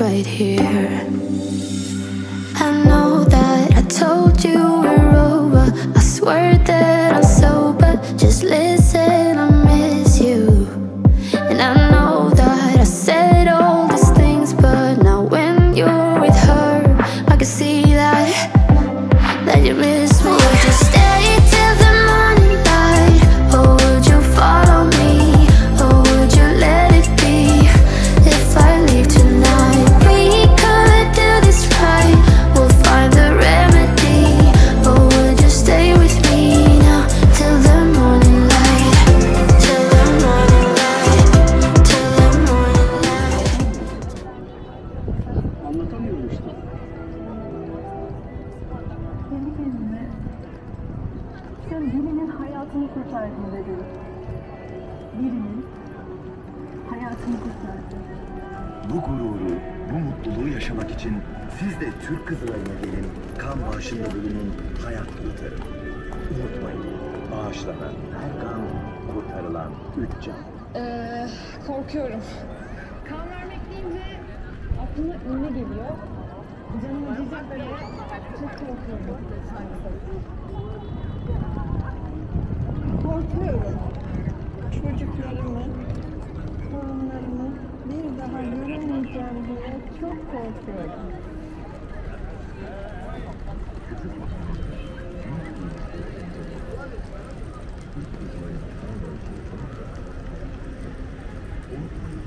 right here. I know that I told bir daha göremeyeceğim diye çok korkuyorum. O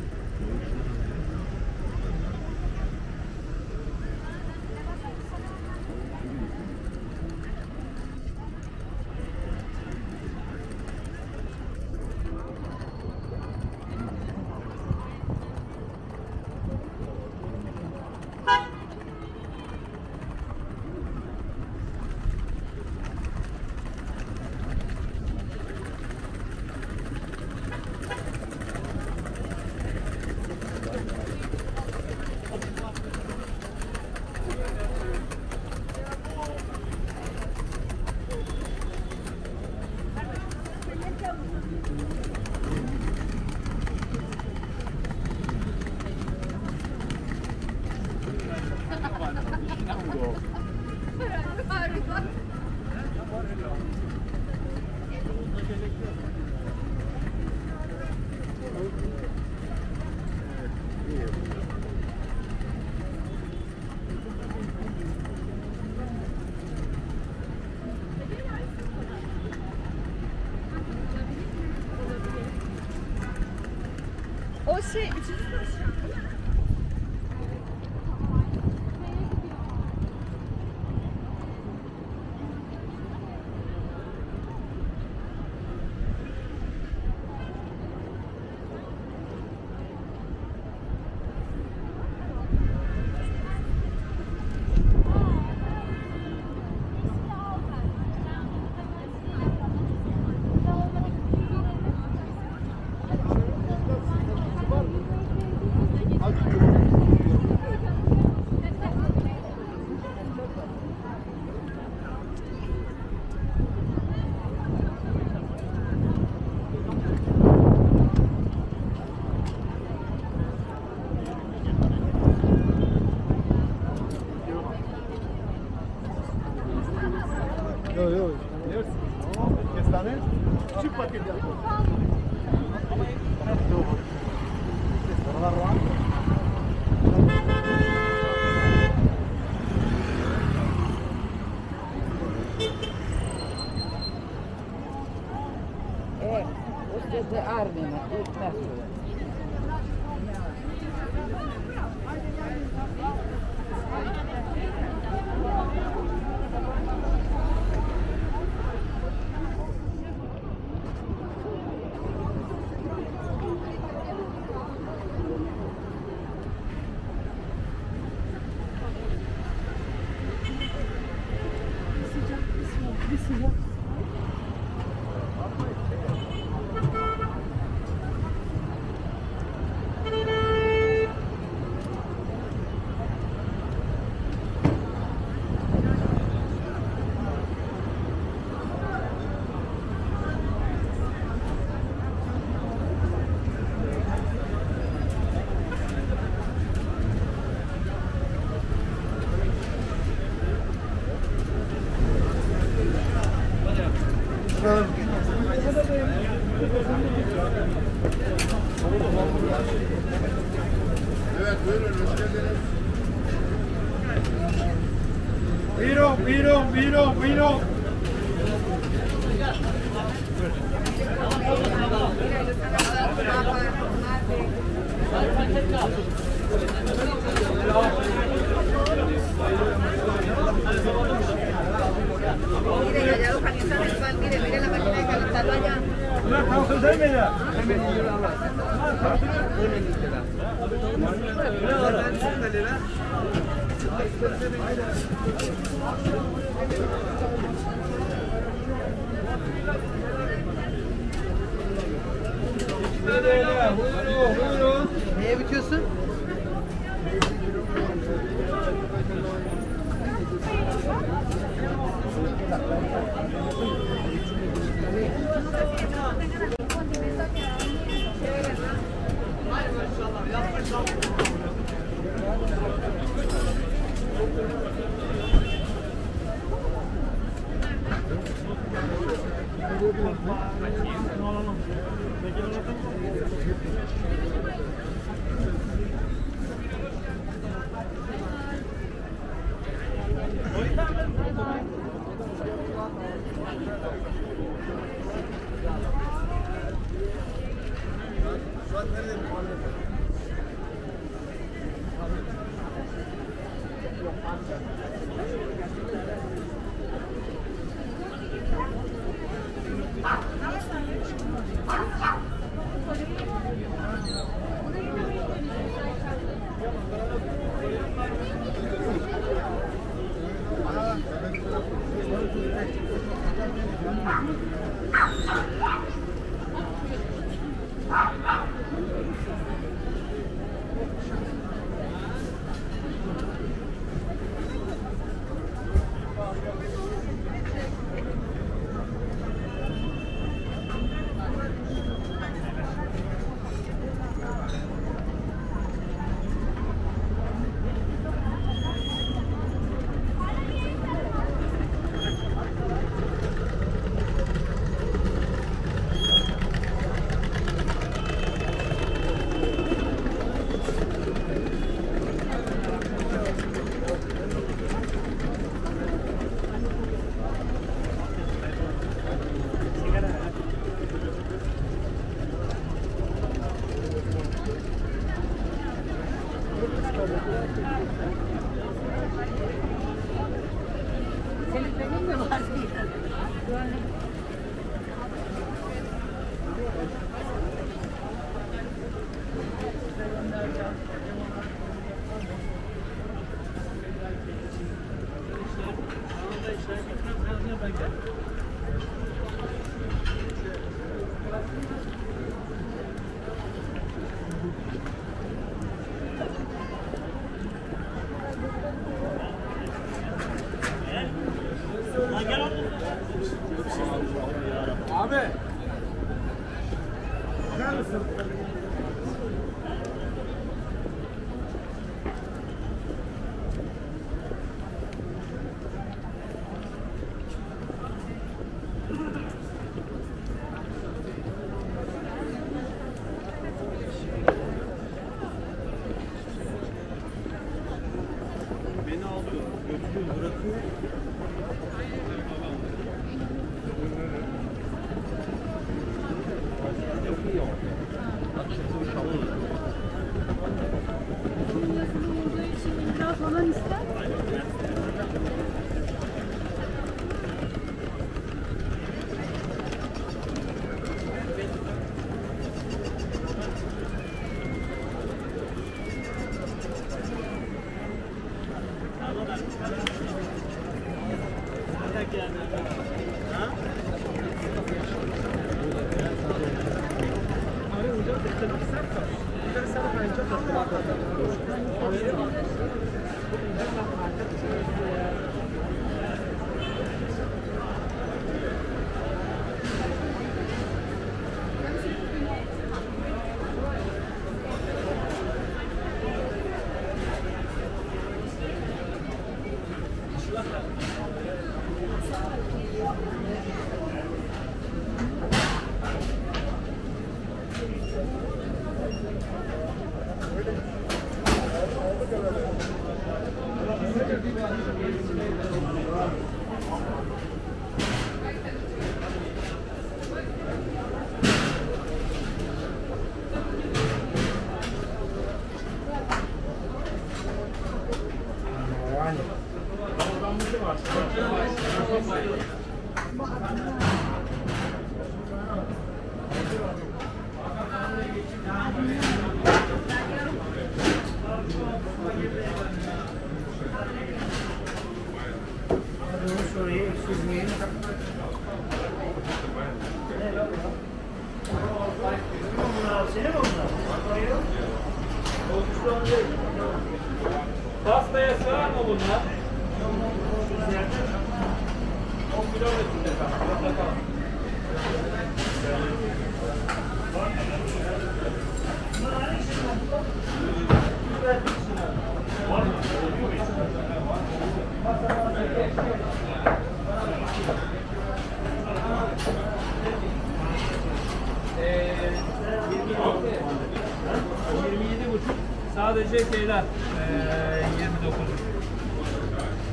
JK が、えー、29.9.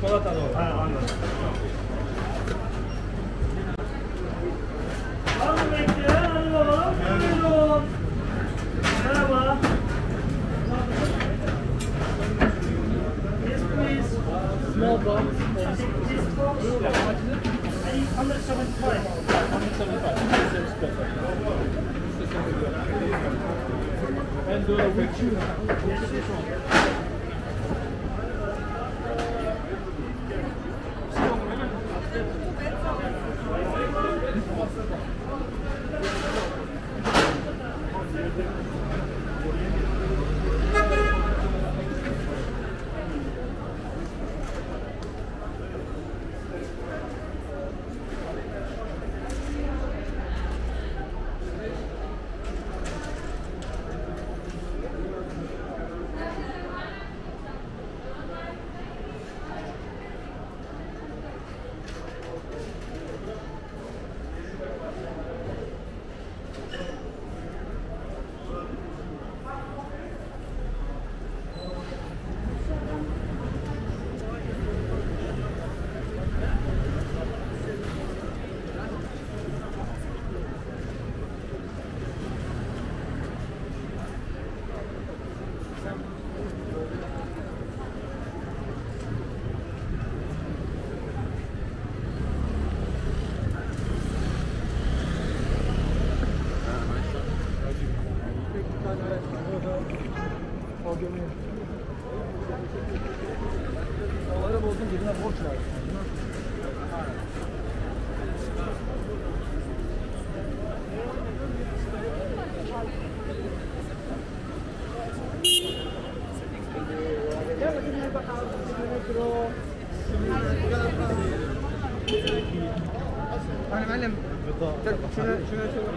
この後の。معلم شنو شنو شنو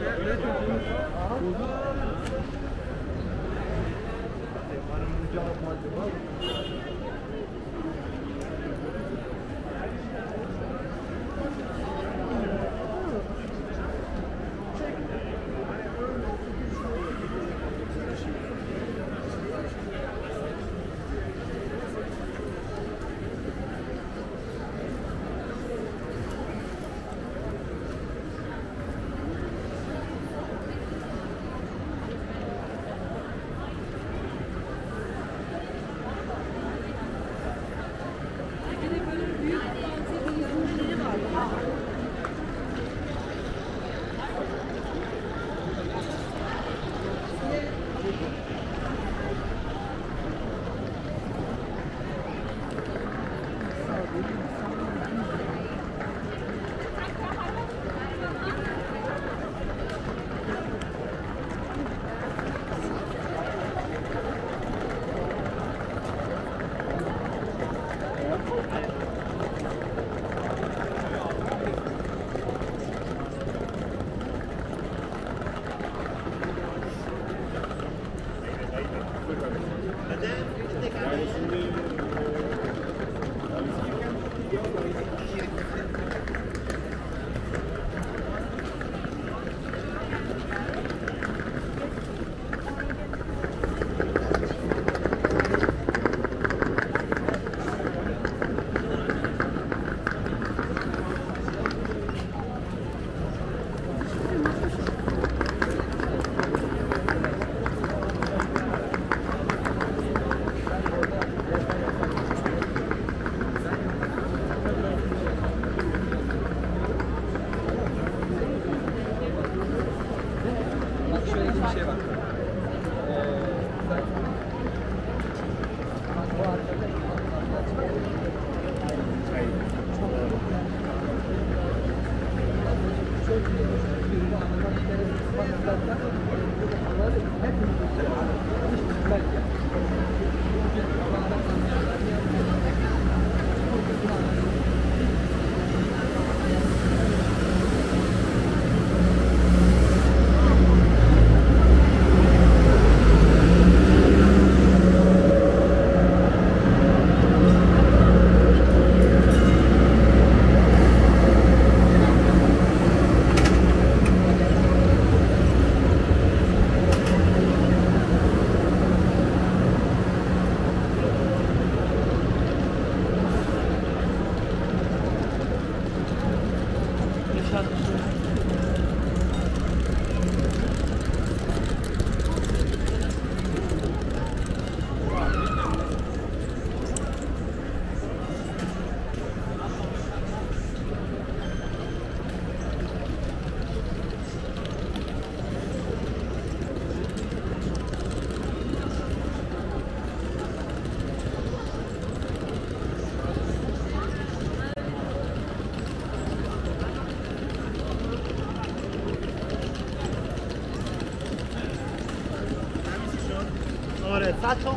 सात सौ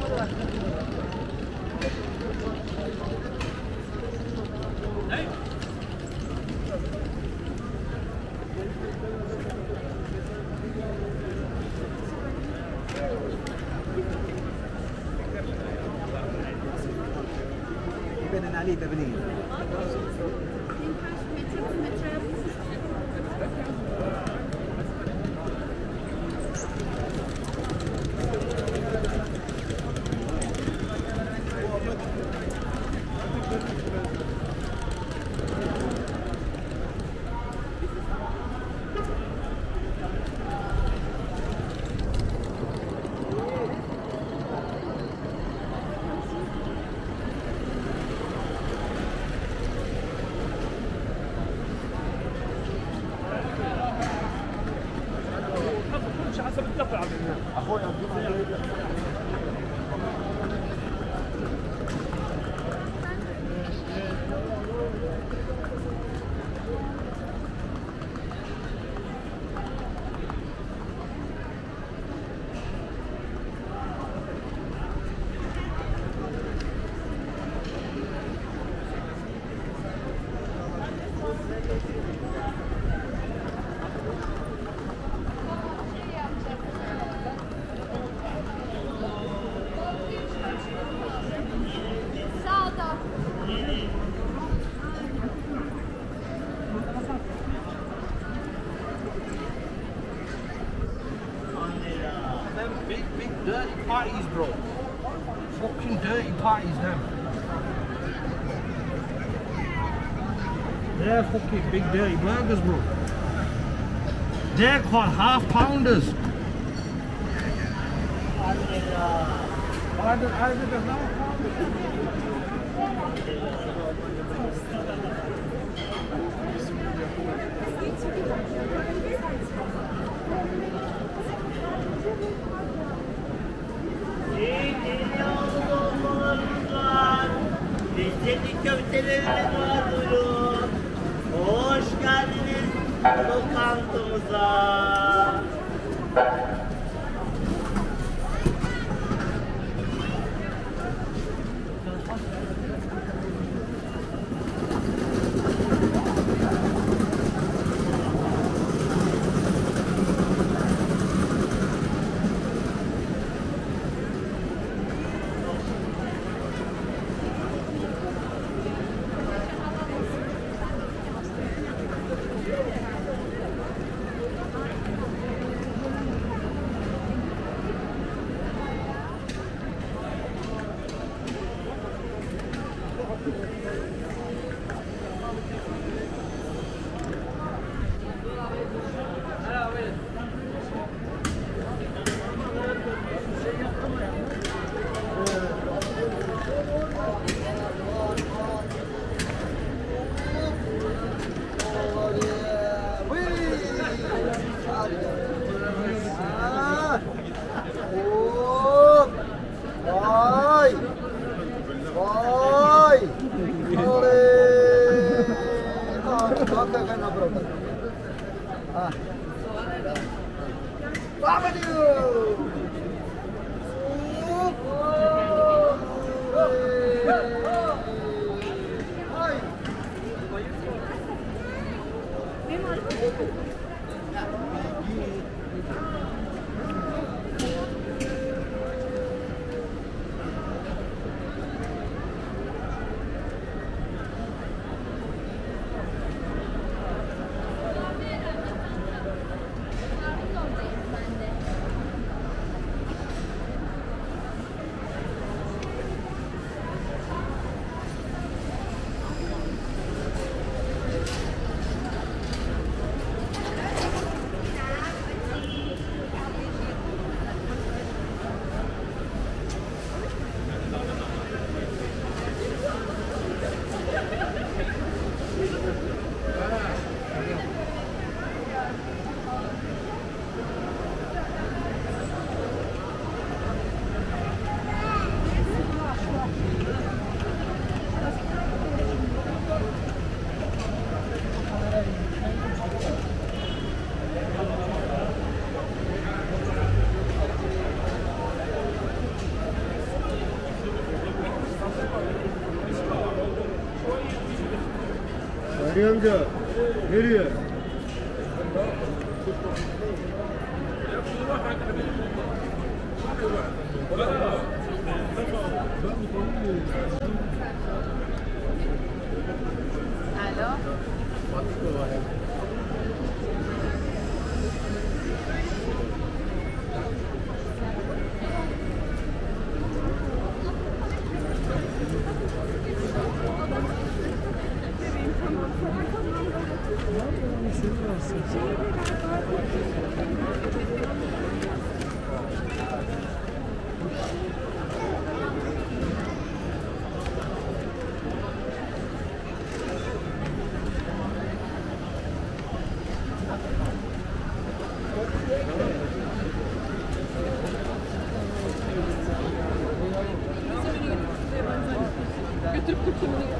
dirty burgers, bro. They're called half pounders. Бенга, бери. Türk kültürünü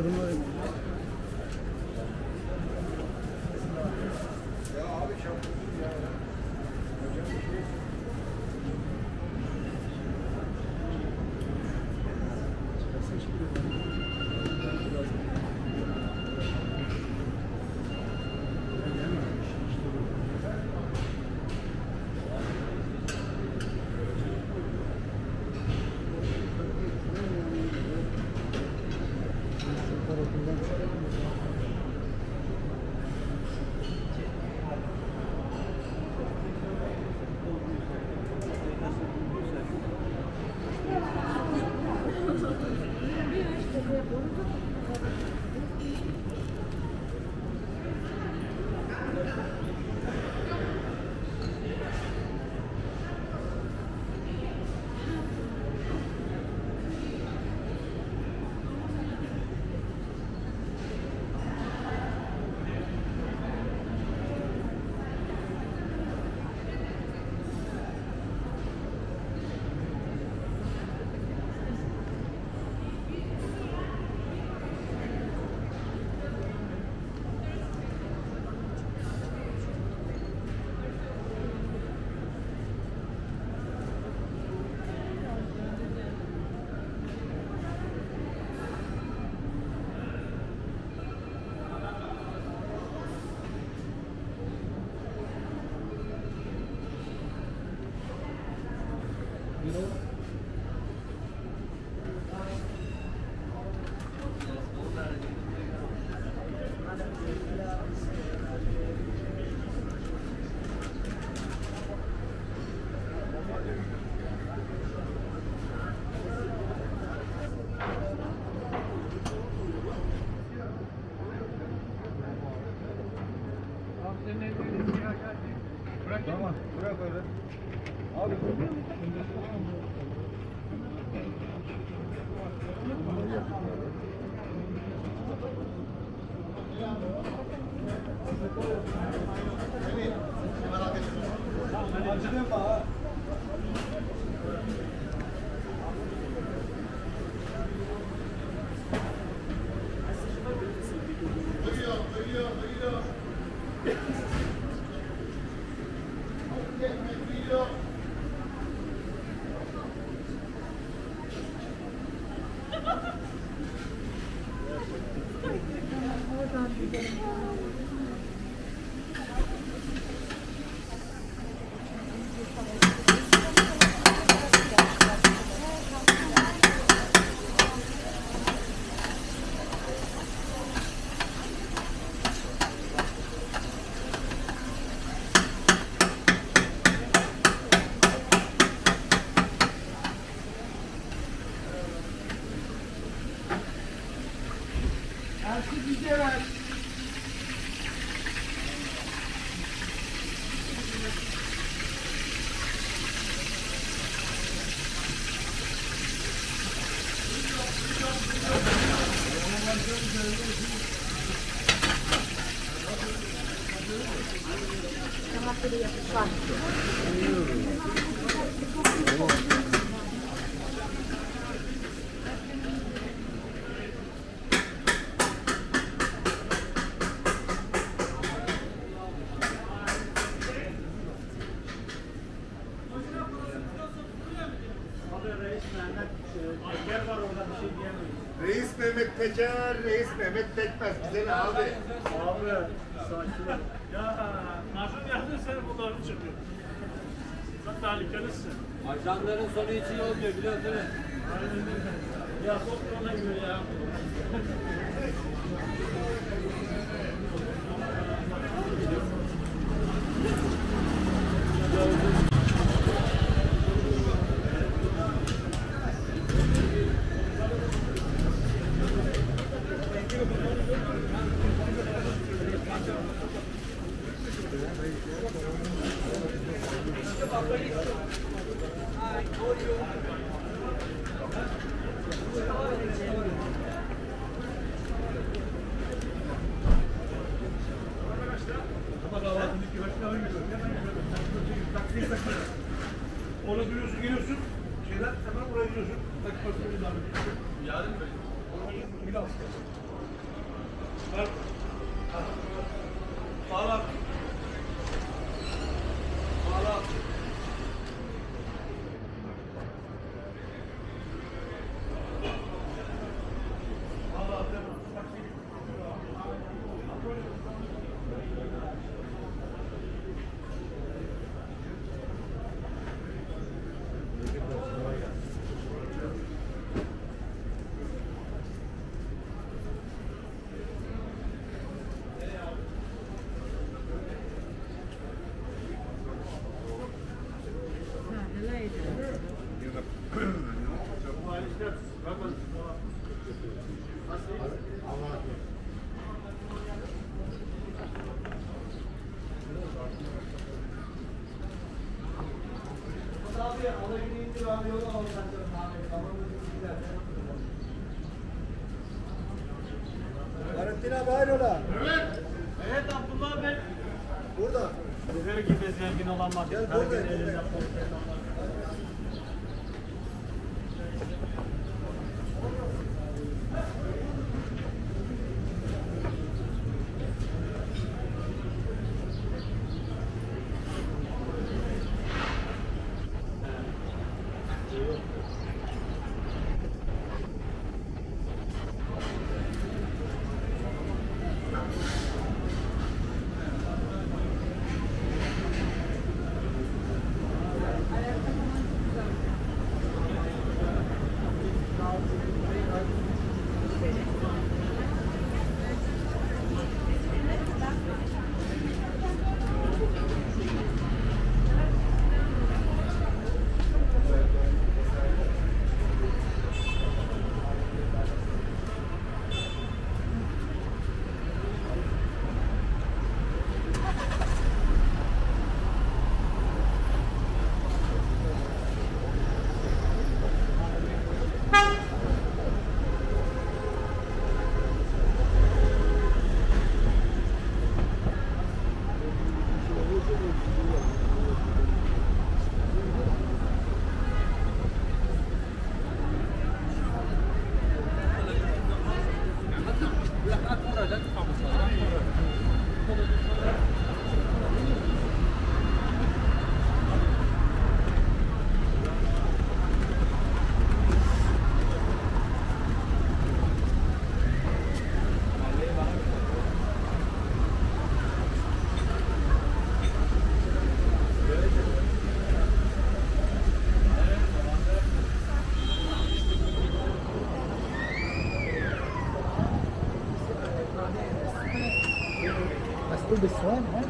don't know. Tamam, bırak öyle. Abi. Acele ha. Reis Mehmet Peker, Reis Mehmet Pekmez. Bize ne abi? Abi sakin ol. Ya nasıl yaptın sen bunları çıkıyor? Sen tehlikelisin. Ajanların sonu için yol diyor biliyorsun değil mi? Aynen öyle. Ya ona göre. Ya Barettin abi hayrola? Evet. Evet Abdullah Bey. Burada. Her gibi zengin olan madde. Gel buradayım. That's still the same, huh?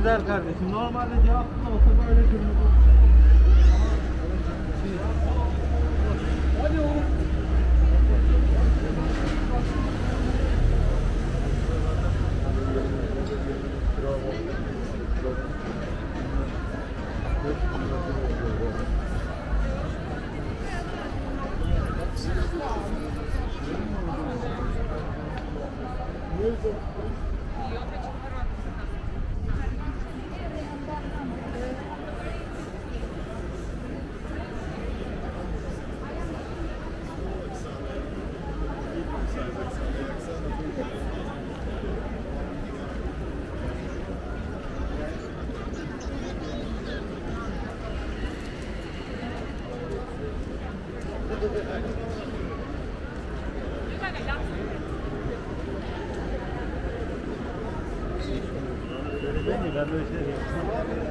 Güzel kardeşim. Normalde cevaplı da olsa böyle kırmızı. Ben böyle şey به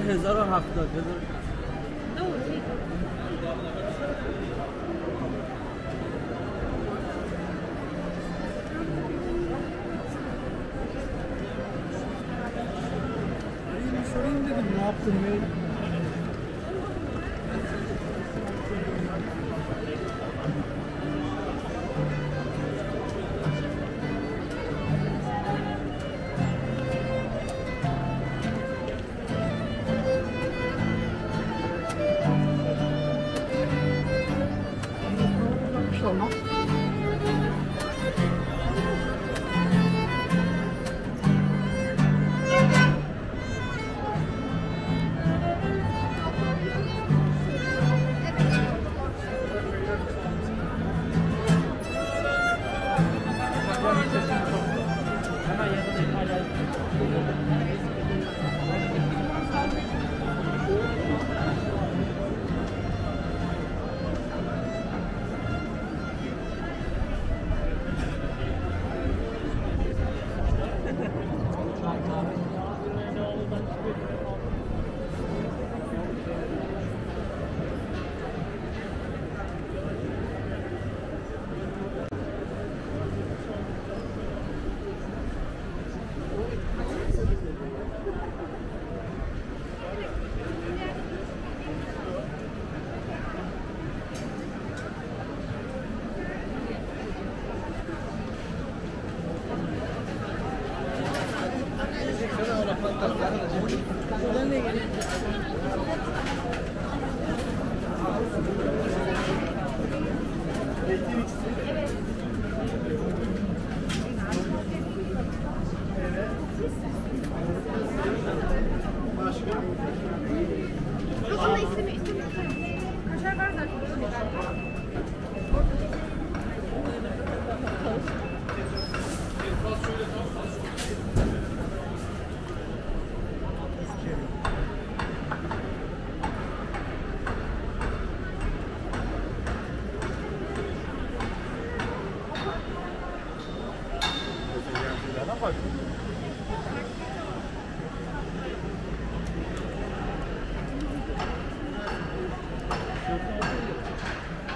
1070有吗？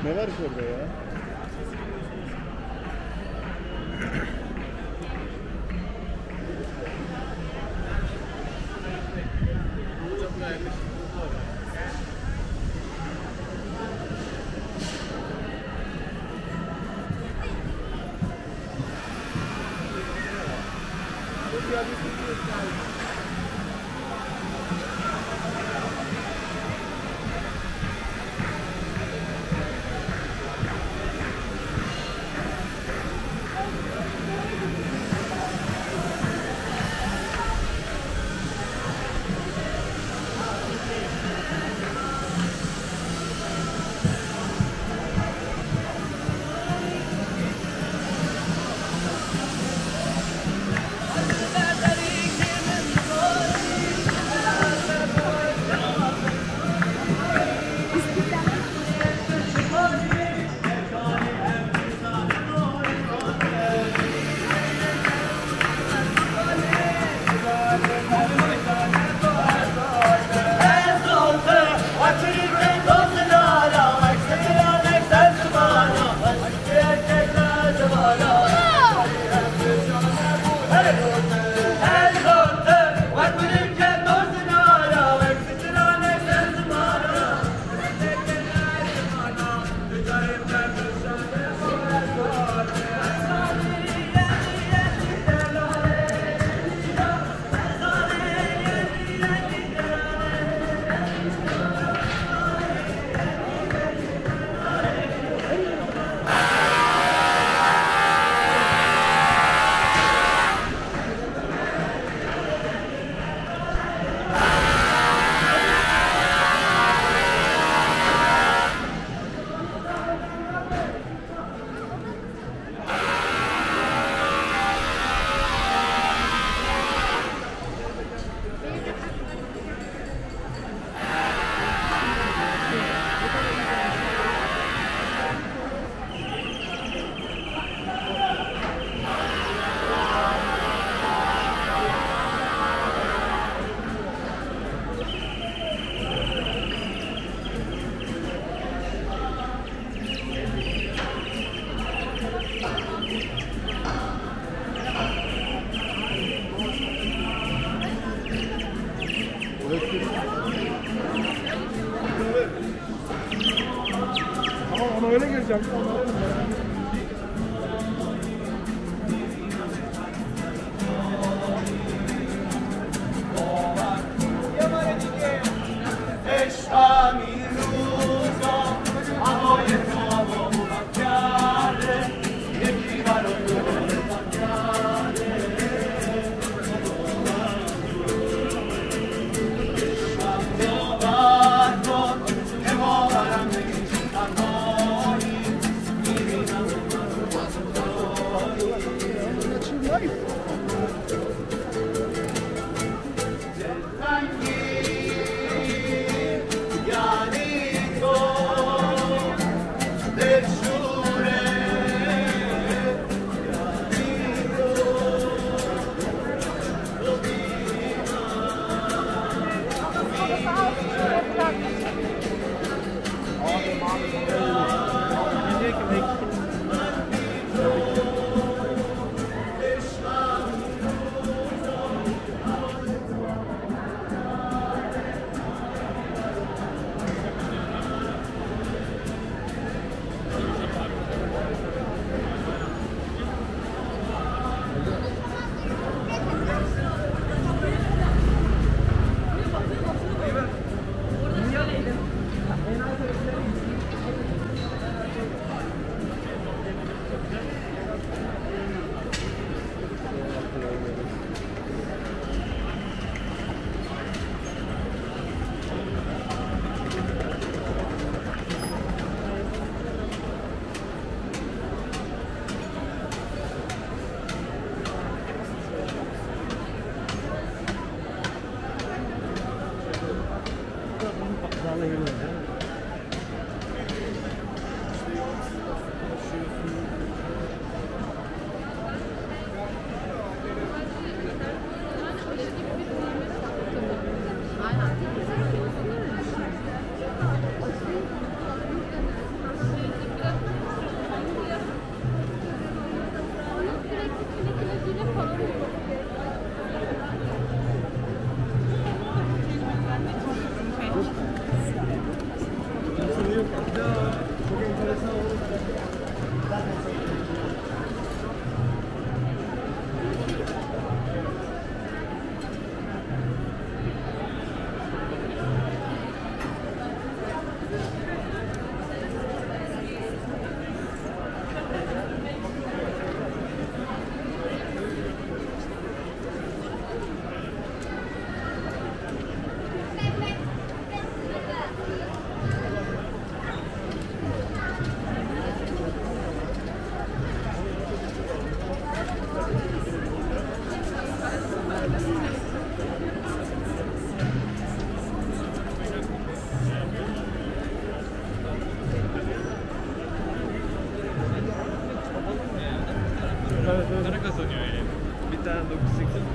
Ne var ki orada ya? Luke 6 and